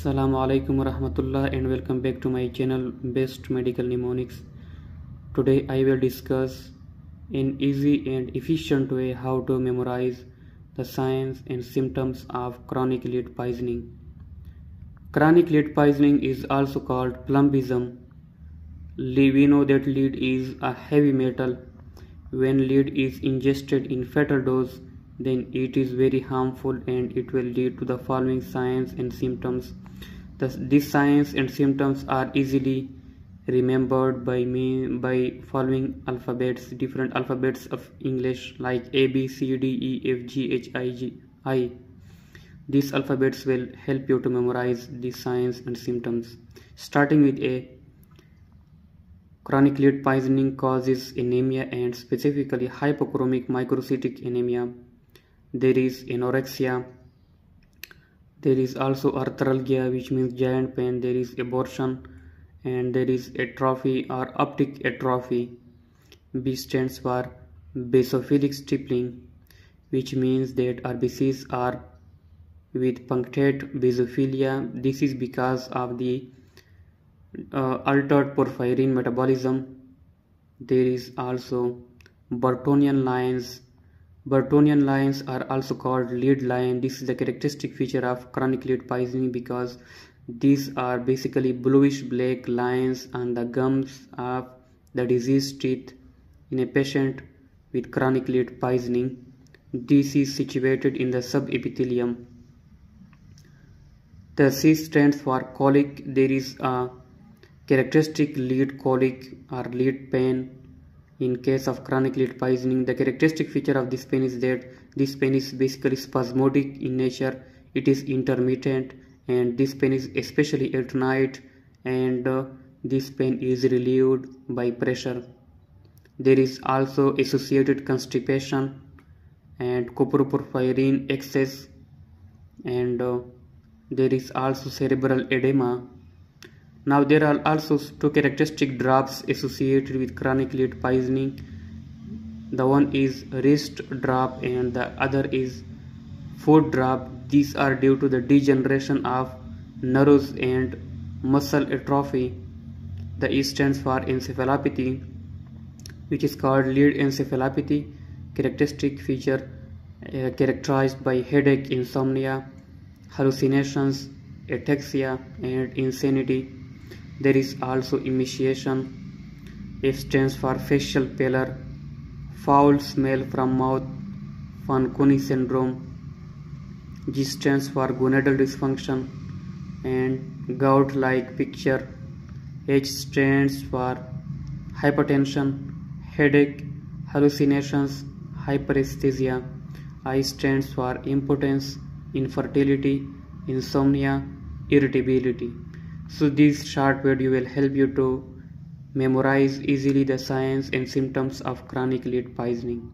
Assalamu alaikum warahmatullah and welcome back to my channel Best Medical Mnemonics. Today I will discuss in easy and efficient way how to memorize the signs and symptoms of chronic lead poisoning. Chronic lead poisoning is also called plumbism. We know that lead is a heavy metal. When lead is ingested in fatal dose, then it is very harmful and it will lead to the following signs and symptoms. Thus, these signs and symptoms are easily remembered by me by following alphabets, different alphabets of English like A, B, C, D, E, F, G, H, I, G, I. These alphabets will help you to memorize these signs and symptoms. Starting with A, chronic lead poisoning causes anemia and specifically hypochromic microcytic anemia there is anorexia. There is also arthralgia which means giant pain. There is abortion. And there is atrophy or optic atrophy. B stands for basophilic stippling which means that RBCs are with punctate basophilia. This is because of the uh, altered porphyrin metabolism. There is also Burtonian lines Burtonian lines are also called lead line. This is a characteristic feature of chronic lead poisoning because these are basically bluish black lines on the gums of the diseased teeth in a patient with chronic lead poisoning. This is situated in the subepithelium. The C stands for colic. There is a characteristic lead colic or lead pain in case of chronic lead poisoning the characteristic feature of this pain is that this pain is basically spasmodic in nature. It is intermittent and this pain is especially at night and uh, this pain is relieved by pressure. There is also associated constipation and coproporphyrin excess and uh, there is also cerebral edema now there are also two characteristic drops associated with chronic lead poisoning. The one is wrist drop and the other is foot drop. These are due to the degeneration of nerves and muscle atrophy. The E stands for encephalopathy which is called lead encephalopathy characteristic feature uh, characterized by headache, insomnia, hallucinations, ataxia and insanity there is also emaciation. F stands for facial pallor, foul smell from mouth, Fanconi syndrome. G stands for gonadal dysfunction and gout-like picture. H stands for hypertension, headache, hallucinations, hyperesthesia. I stands for impotence, infertility, insomnia, irritability. So this short video will help you to memorize easily the signs and symptoms of chronic lead poisoning.